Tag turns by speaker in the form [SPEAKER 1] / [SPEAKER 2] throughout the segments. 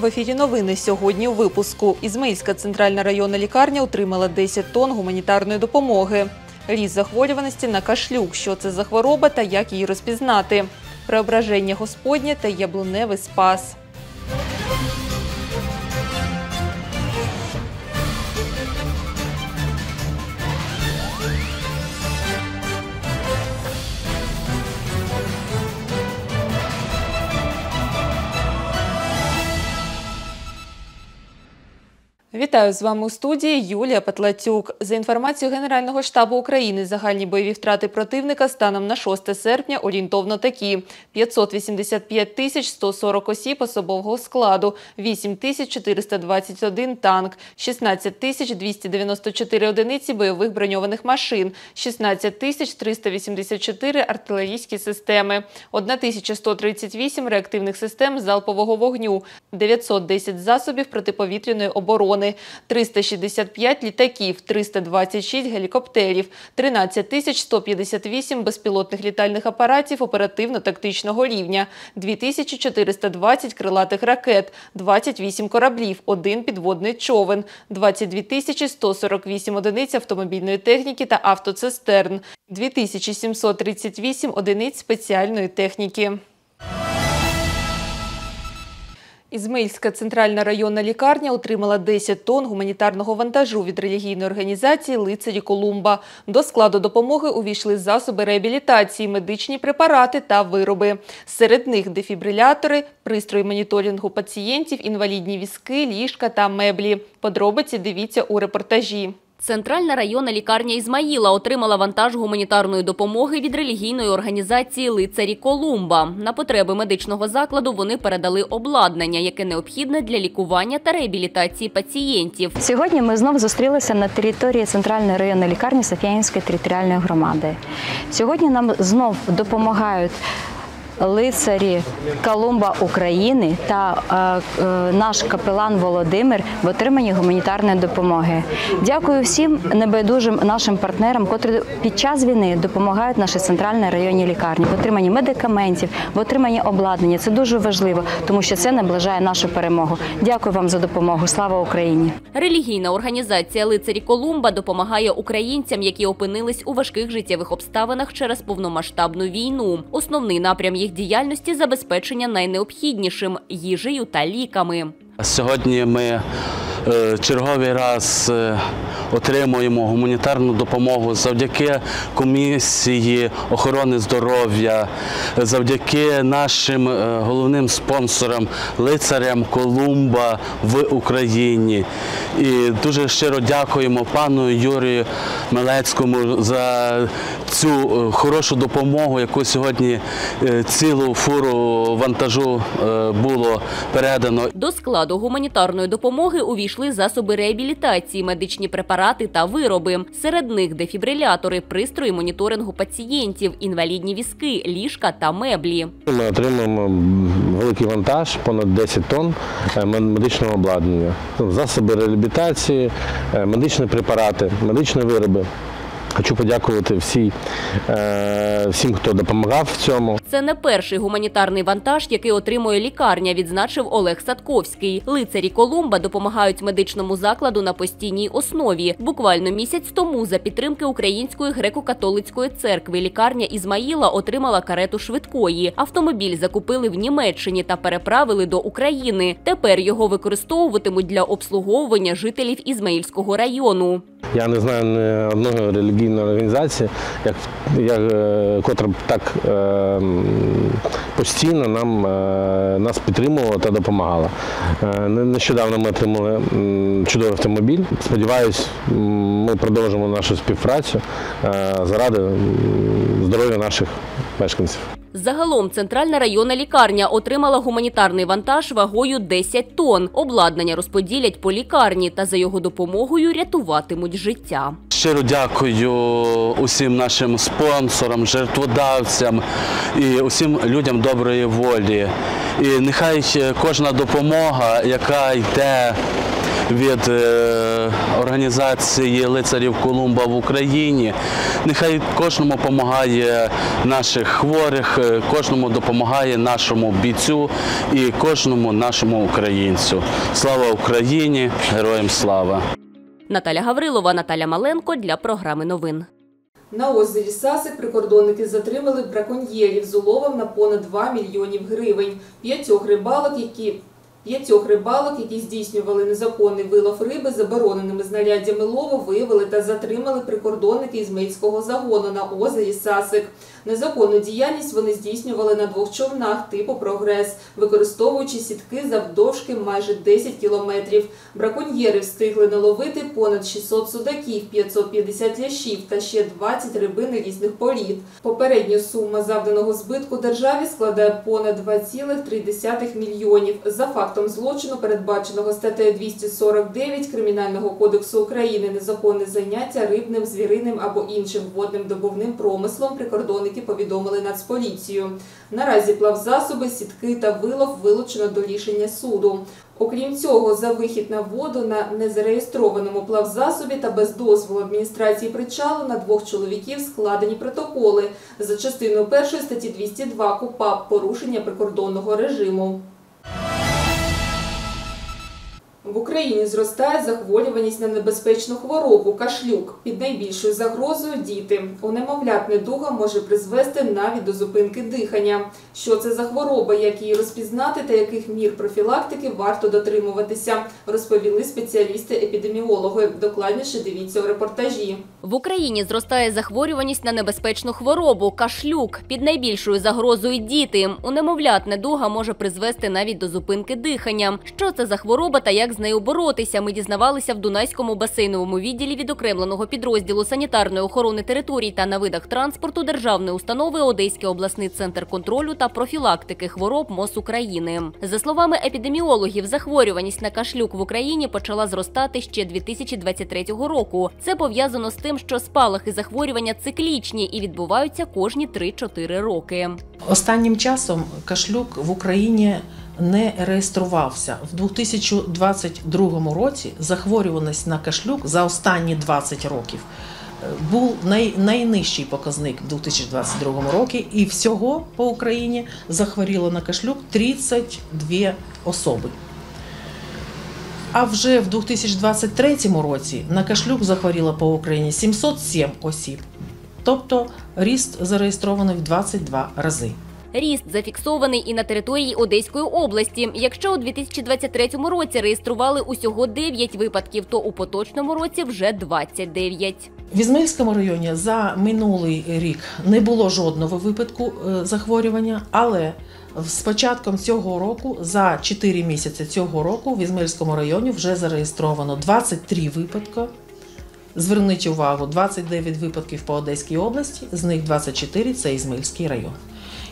[SPEAKER 1] В ефірі новини сьогодні у випуску. Ізмаїльська центральна районна лікарня отримала 10 тонн гуманітарної допомоги. Ріст захворюваності на кашлюк. Що це за хвороба та як її розпізнати? Преображення Господнє та яблуневий спас. Вітаю з вами у студії Юлія Петлацюк. За інформацією Генерального штабу України, загальні бойові втрати противника станом на 6 серпня орієнтовно такі: 585 тисяч 140 осіб особового складу, 8 тисяч 421 танк, 16 тисяч 294 одиниці бойових броньованих машин, 16 тисяч 384 артилерійські системи, 1138 реактивних систем залпового вогню, 910 засобів протиповітряної оборони. 365 літаків, 326 гелікоптерів, 13 тисяч 158 безпілотних літальних апаратів оперативно-тактичного рівня, 2420 крилатих ракет, 28 кораблів, один підводний човен, 22 тисячі 148 одиниць автомобільної техніки та автоцистерн, 2738 одиниць спеціальної техніки. Ізмаїльська центральна районна лікарня отримала 10 тонн гуманітарного вантажу від релігійної організації «Лицарі Колумба». До складу допомоги увійшли засоби реабілітації, медичні препарати та вироби. Серед них дефібрилятори, пристрої моніторингу пацієнтів, інвалідні візки, ліжка та меблі. Подробиці дивіться у репортажі.
[SPEAKER 2] Центральна районна лікарня Ізмаїла отримала вантаж гуманітарної допомоги від релігійної організації «Лицарі Колумба». На потреби медичного закладу вони передали обладнання, яке необхідне для лікування та реабілітації пацієнтів.
[SPEAKER 3] Сьогодні ми знов зустрілися на території центральної районної лікарні Софіянської територіальної громади. Сьогодні нам знов допомагають лицарі Колумба України та е, е, наш капелан Володимир в отриманні гуманітарної допомоги. Дякую всім небайдужим нашим партнерам, котрі під час війни допомагають нашій центральній районній лікарні в отриманні медикаментів, в отриманні обладнання. Це дуже важливо, тому що це наближає нашу перемогу. Дякую вам за допомогу. Слава Україні!
[SPEAKER 2] Релігійна організація «Лицарі Колумба» допомагає українцям, які опинились у важких життєвих обставинах через повномасштабну війну. Основний напрям їх діяльності забезпечення найнеобхіднішим їжею та ліками.
[SPEAKER 4] Сьогодні ми черговий раз е, отримуємо гуманітарну допомогу завдяки комісії охорони здоров'я, завдяки нашим е, головним спонсорам, лицарям Колумба в Україні. І дуже щиро дякуємо пану Юрію Мелецькому за цю е, хорошу допомогу, яку сьогодні е, цілу фуру вантажу е, було передано.
[SPEAKER 2] До складу гуманітарної допомоги увійшли засоби реабілітації, медичні препарати та вироби. Серед них дефібрилятори, пристрої моніторингу пацієнтів, інвалідні візки, ліжка та меблі.
[SPEAKER 5] Ми отримуємо великий вантаж, понад 10 тонн е, медичного обладнання, засоби реабілітації, е, медичні препарати, медичні вироби. Хочу подякувати всі, е, всім, хто допомагав в цьому.
[SPEAKER 2] Це не перший гуманітарний вантаж, який отримує лікарня, відзначив Олег Садковський. Лицарі Колумба допомагають медичному закладу на постійній основі. Буквально місяць тому за підтримки Української греко-католицької церкви лікарня Ізмаїла отримала карету швидкої. Автомобіль закупили в Німеччині та переправили до України. Тепер його використовуватимуть для обслуговування жителів Ізмаїльського району.
[SPEAKER 5] Я не знаю ні одної релігійної організації, як, як, е, котра б так е, постійно нам, е, нас підтримувала та допомагала. Е, Нещодавно ми отримали чудовий автомобіль. Сподіваюсь, ми продовжимо нашу співпрацю е, заради здоров'я наших мешканців.
[SPEAKER 2] Загалом центральна районна лікарня отримала гуманітарний вантаж вагою 10 тонн. Обладнання розподілять по лікарні та за його допомогою рятуватимуть життя.
[SPEAKER 4] Щиро дякую усім нашим спонсорам, жертводавцям і усім людям доброї волі. І нехай кожна допомога, яка йде від е, організації лицарів Колумба в Україні. Нехай кожному допомагає наших хворих, е, кожному допомагає нашому бійцю і кожному нашому українцю. Слава Україні! Героям слава!
[SPEAKER 2] Наталя Гаврилова, Наталя Маленко для програми новин.
[SPEAKER 1] На озері Сасик прикордонники затримали браконьєрів з уловом на понад 2 мільйонів гривень. П'ятьох рибалок, які П'ятьох рибалок, які здійснювали незаконний вилов риби забороненими знаряддями лову, виявили та затримали прикордонники ізмейського загону на озері Сасик. Незаконну діяльність вони здійснювали на двох човнах типу «Прогрес», використовуючи сітки завдовжки майже 10 кілометрів. Браконьєри встигли наловити понад 600 судаків, 550 лящів та ще 20 рибин різних порід. Попередня сума завданого збитку державі складає понад 2,3 мільйонів. За фактом злочину, передбаченого статтею 249 Кримінального кодексу України незаконне заняття рибним, звіриним або іншим водним добувним промислом, прикордонники повідомили Нацполіцію. Наразі плавзасоби, сітки та вилов вилучено до рішення суду. Окрім цього, за вихід на воду на незареєстрованому плавзасобі та без дозволу адміністрації причалу на двох чоловіків складені протоколи за частиною першої статті 202 КУПАП порушення прикордонного режиму. В Україні зростає захворюваність на небезпечну хворобу кашлюк. Під найбільшою загрозою діти. У немовлят недуга може призвести навіть до зупинки дихання. Що це за хвороба, як її розпізнати та яких мір профілактики варто дотримуватися, розповіли спеціалісти-епідеміологи. Докладніше дивіться у репортажі.
[SPEAKER 2] В Україні зростає захворюваність на небезпечну хворобу кашлюк. Під найбільшою загрозою діти. У немовлят недуга може призвести навіть до зупинки дихання. Що це за хвороба та як нею боротися? Ми дізнавалися в Дунайському басейновому відділі відокремленого підрозділу санітарної охорони територій та на видах транспорту державної установи Одеський обласний центр контролю та профілактики хвороб МОЗ України. За словами епідеміологів, захворюваність на кашлюк в Україні почала зростати ще 2023 року. Це пов'язано з тим, що спалахи захворювання циклічні і відбуваються кожні 3-4 роки.
[SPEAKER 6] Останнім часом кашлюк в Україні не реєструвався. В 2022 році захворюваність на кашлюк за останні 20 років е, був най, найнижчий показник в 2022 році, і всього по Україні захворіло на кашлюк 32 особи. А вже в 2023 році на кашлюк захворіло по Україні 707 осіб, тобто ріст зареєстрований в 22 рази.
[SPEAKER 2] Ріст зафіксований і на території Одеської області. Якщо у 2023 році реєстрували усього 9 випадків, то у поточному році вже 29.
[SPEAKER 6] В Ізмаїльському районі за минулий рік не було жодного випадку е, захворювання, але з початком цього року, за 4 місяці цього року, в Ізмаїльському районі вже зареєстровано 23 випадки. Зверніть увагу, 29 випадків по Одеській області, з них 24 – це Ізмаїльський район.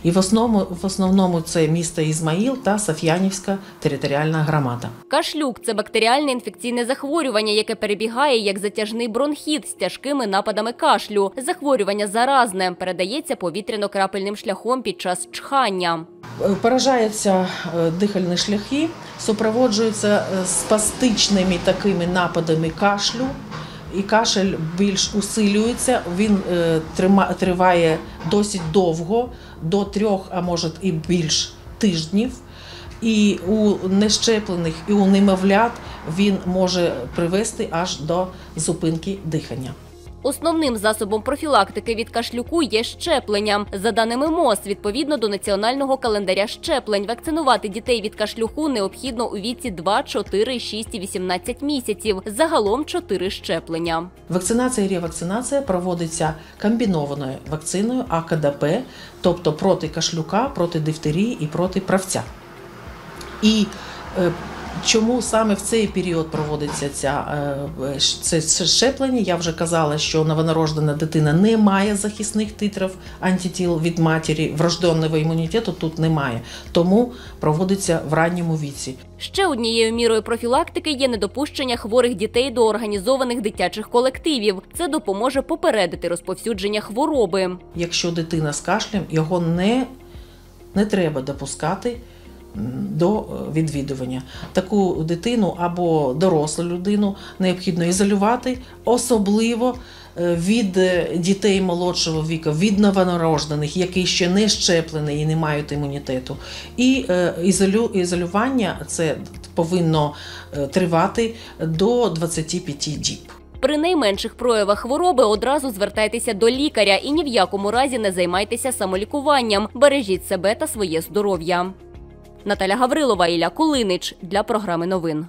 [SPEAKER 6] І в основному, в основному це місто Ізмаїл та Саф'янівська територіальна громада.
[SPEAKER 2] Кашлюк це бактеріальне інфекційне захворювання, яке перебігає як затяжний бронхіт з тяжкими нападами кашлю. Захворювання заразне передається повітряно-крапельним шляхом під час чхання.
[SPEAKER 6] Е, Поражаються е, дихальні шляхи, супроводжуються е, спастичними такими нападами кашлю. І кашель більш усилюється, він триває досить довго, до трьох, а може і більш тижнів. І у нещеплених, і у немовлят він може привести аж до зупинки дихання.
[SPEAKER 2] Основним засобом профілактики від кашлюку є щеплення. За даними МОЗ, відповідно до національного календаря щеплень, вакцинувати дітей від кашлюку необхідно у віці 2, 4, 6 і 18 місяців. Загалом 4 щеплення.
[SPEAKER 6] Вакцинація і ревакцинація проводиться комбінованою вакциною АКДП, тобто проти кашлюка, проти дифтерії і проти правця. І е, чому саме в цей період проводиться ця, е, це, це щеплення? Я вже казала, що новонароджена дитина не має захисних титрів антитіл від матері, врожденного імунітету тут немає. Тому проводиться в ранньому віці.
[SPEAKER 2] Ще однією мірою профілактики є недопущення хворих дітей до організованих дитячих колективів. Це допоможе попередити розповсюдження хвороби.
[SPEAKER 6] Якщо дитина з кашлем, його не, не треба допускати до е, відвідування. Таку дитину або дорослу людину необхідно ізолювати, особливо е, від е, дітей молодшого віку, від новонароджених, які ще не щеплені і не мають імунітету. І ізолю, ізолювання це повинно тривати до 25 діб.
[SPEAKER 2] При найменших проявах хвороби одразу звертайтеся до лікаря і ні в якому разі не займайтеся самолікуванням. Бережіть себе та своє здоров'я. Наталя Гаврилова, Ілля Кулинич для програми новин.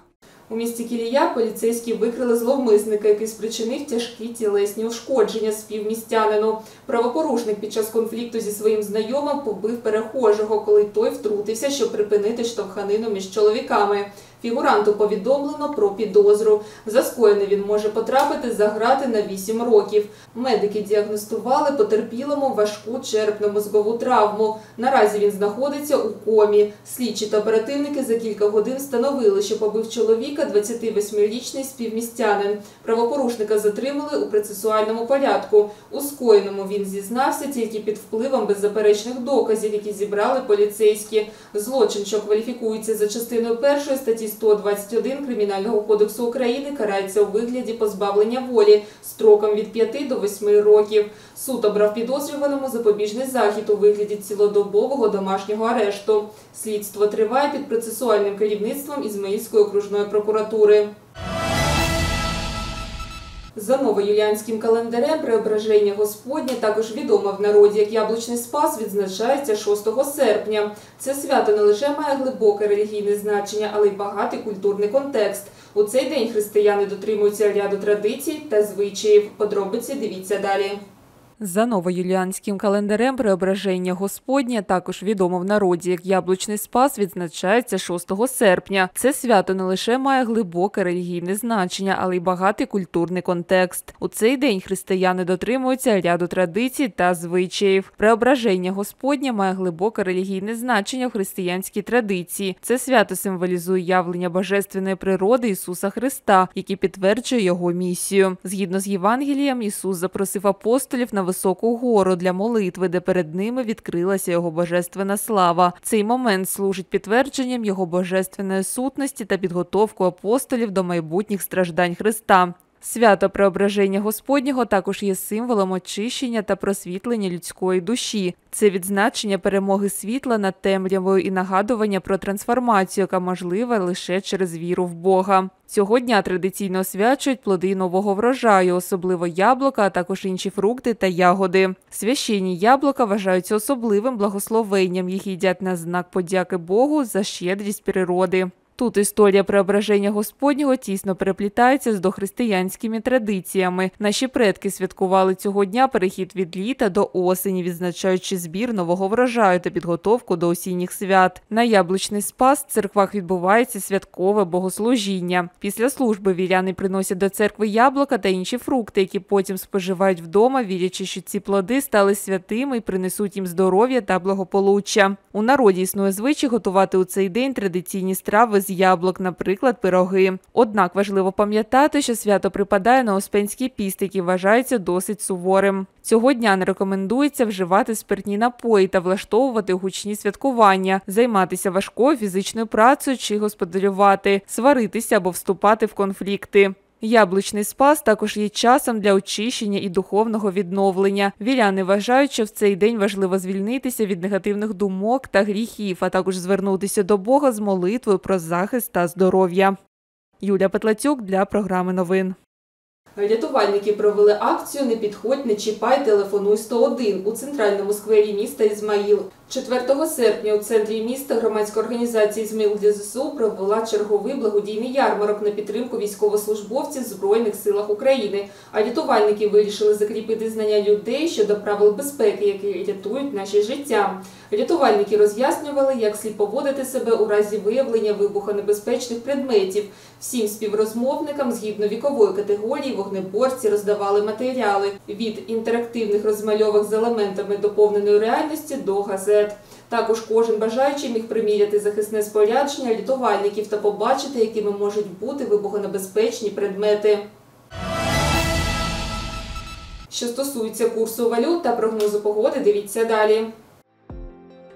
[SPEAKER 1] У місті Кілія поліцейські викрили зловмисника, який спричинив тяжкі тілесні ушкодження співмістянину. Правопорушник під час конфлікту зі своїм знайомим побив перехожого, коли той втрутився, щоб припинити штовханину між чоловіками. Фігуранту повідомлено про підозру. За скоєне він може потрапити за грати на 8 років. Медики діагностували потерпілому важку черепно-мозгову травму. Наразі він знаходиться у комі. Слідчі та оперативники за кілька годин встановили, що побив чоловіка 28-річний співмістянин. Правопорушника затримали у процесуальному порядку. У скоєному він зізнався тільки під впливом беззаперечних доказів, які зібрали поліцейські. Злочин, що кваліфікується за частиною першої статті 121 Кримінального кодексу України, карається у вигляді позбавлення волі строком від 5 до 8 років. Суд обрав підозрюваному запобіжний захід у вигляді цілодобового домашнього арешту. Слідство триває під процесуальним керівництвом Ізмаїльської окружної прокуратури. За новоюліанським календарем Преображення Господнє, також відомо в народі як Яблучний Спас, відзначається 6 серпня. Це свято не лише має глибоке релігійне значення, але й багатий культурний контекст. У цей день християни дотримуються ряду традицій та звичаїв. Подробиці дивіться далі. За новоюліанським календарем Преображення Господнє, також відомо в народі як Яблучний Спас, відзначається 6 серпня. Це свято не лише має глибоке релігійне значення, але й багатий культурний контекст. У цей день християни дотримуються ряду традицій та звичаїв. Преображення Господнє має глибоке релігійне значення в християнській традиції. Це свято символізує явлення божественної природи Ісуса Христа, який підтверджує його місію. Згідно з Євангелієм, Ісус запросив апостолів на високу гору для молитви, де перед ними відкрилася його божественна слава. Цей момент служить підтвердженням його божественної сутності та підготовку апостолів до майбутніх страждань Христа. Свято Преображення Господнього також є символом очищення та просвітлення людської душі. Це відзначення перемоги світла над темрявою і нагадування про трансформацію, яка можлива лише через віру в Бога. Цього дня традиційно освячують плоди нового врожаю, особливо яблука, а також інші фрукти та ягоди. Священні яблука вважаються особливим благословенням. Їх їдять на знак подяки Богу за щедрість природи. Тут історія преображення Господнього тісно переплітається з дохристиянськими традиціями. Наші предки святкували цього дня перехід від літа до осені, відзначаючи збір нового врожаю та підготовку до осінніх свят. На яблучний спас в церквах відбувається святкове богослужіння. Після служби віряни приносять до церкви яблука та інші фрукти, які потім споживають вдома, вірячи, що ці плоди стали святими і принесуть їм здоров'я та благополуччя. У народі існує звичай готувати у цей день традиційні страви з яблук, наприклад, пироги. Однак важливо пам'ятати, що свято припадає на Успенський піст, який вважається досить суворим. Цього дня не рекомендується вживати спиртні напої та влаштовувати гучні святкування, займатися важкою фізичною працею чи господарювати, сваритися або вступати в конфлікти. Яблучний спас також є часом для очищення і духовного відновлення. Віряни вважають, що в цей день важливо звільнитися від негативних думок та гріхів, а також звернутися до Бога з молитвою про захист та здоров'я. Юля Петлацюк для програми новин. Рятувальники провели акцію Не підходь, не чіпай, телефонуй 101 у центральному сквері міста Ізмаїл. 4 серпня у центрі міста громадська організація «Ізмаїл для провела черговий благодійний ярмарок на підтримку військовослужбовців в Збройних силах України. А рятувальники вирішили закріпити знання людей щодо правил безпеки, які рятують наші життя. Рятувальники роз'яснювали, як слід поводити себе у разі виявлення вибухонебезпечних предметів. Всім співрозмовникам згідно вікової категорії вогнеборці роздавали матеріали від інтерактивних розмальовок з елементами доповненої реальності до газет. Також кожен бажаючий міг приміряти захисне спорядження рятувальників та побачити, якими можуть бути вибухонебезпечні предмети. Що стосується курсу валют та прогнозу погоди, дивіться далі.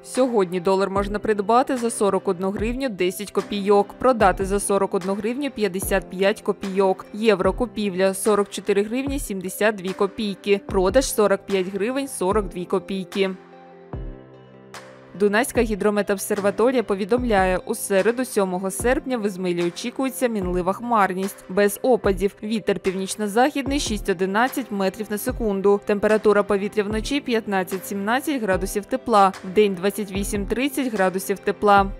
[SPEAKER 1] Сьогодні долар можна придбати за 41 гривню 10 копійок, продати за 41 гривню 55 копійок. Євро купівля 44 гривні 72 копійки, продаж 45 гривень 42 копійки. Дунайська гідрометобсерваторія повідомляє, у середу 7 серпня в Ізмилі очікується мінлива хмарність. Без опадів. Вітер північно-західний 6-11 метрів на секунду. Температура повітря вночі 15-17 градусів тепла. в день 28-30 градусів тепла.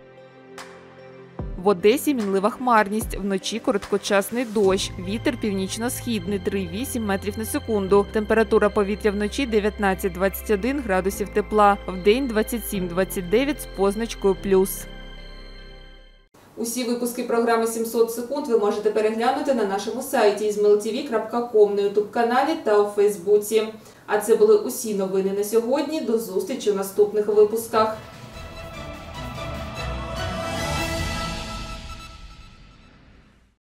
[SPEAKER 1] В Одесі мінлива хмарність, вночі короткочасний дощ, вітер північно-східний 3,8 метрів на секунду. Температура повітря вночі 19-21 градусів тепла, вдень 27-29 з позначкою плюс. Усі випуски програми 700 секунд ви можете переглянути на нашому сайті izmailtv.com, на ютуб-каналі та у Фейсбуці. А це були усі новини на сьогодні. До зустрічі у наступних випусках.